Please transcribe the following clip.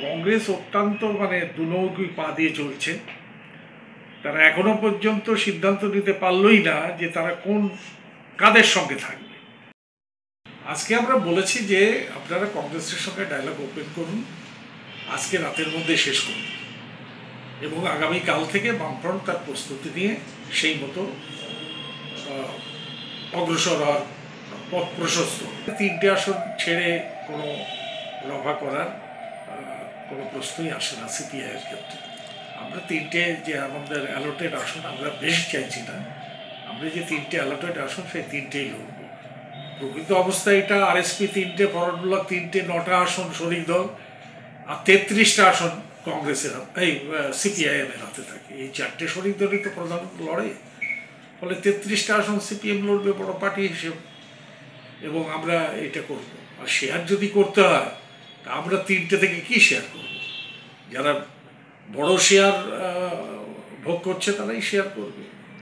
কংগ্রেস অত্যন্ত মানে দুনৌকি পা দিয়ে চলছে। তারা এখনও পর্যন্ত সিদ্ধান্ত নিতে পারলই না যে তারা কোন কাদের সঙ্গে থাকবে। আজকে আমরা বলেছি যে আপনারা কংগ্রেসের সঙ্গে ডায়লগ ওপেন করুন, আজকে রাতের মধ্যে শেষ করুন এবং আগামী কাল থেকে বামফ্রন্ট তার প্রস্তুতি নিয়ে সেই মতো অগ্রসর হওয়ার পথ প্রশস্ত। তিনটে আসন ছেড়ে কোনো রভা করার কোনো প্রশ্নই আসে না সিপিআইয়ের ক্ষেত্রে আমরা তিনটে যে আমাদের অ্যালোটেড আসন, আমরা বেশি চাইছি না। আমরা যে তিনটে অ্যালোটেড আসন, সেই তিনটেই লড়ব। প্রকৃত অবস্থায় এটা আরএসপি তিনটে ফরওয়ার্ড ব্লক তিনটে, নটা আসন শরিক দল, আর তেত্রিশটা আসন কংগ্রেসের এই সিপিআইএম এর হাতে থাকে। এই চারটে শরিক দলই তো প্রধানত লড়ে। ফলে তেত্রিশটা আসন সিপিএম লড়বে বড় পার্টি হিসেবে, এবং আমরা এটা করব। আর শেয়ার যদি করতে হয় আমরা তিনটে থেকে কি শেয়ার করব? যারা বড় শেয়ার ভোগ করছে তারাই শেয়ার করবে।